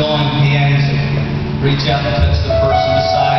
John Piazza. reach out and touch the person beside you.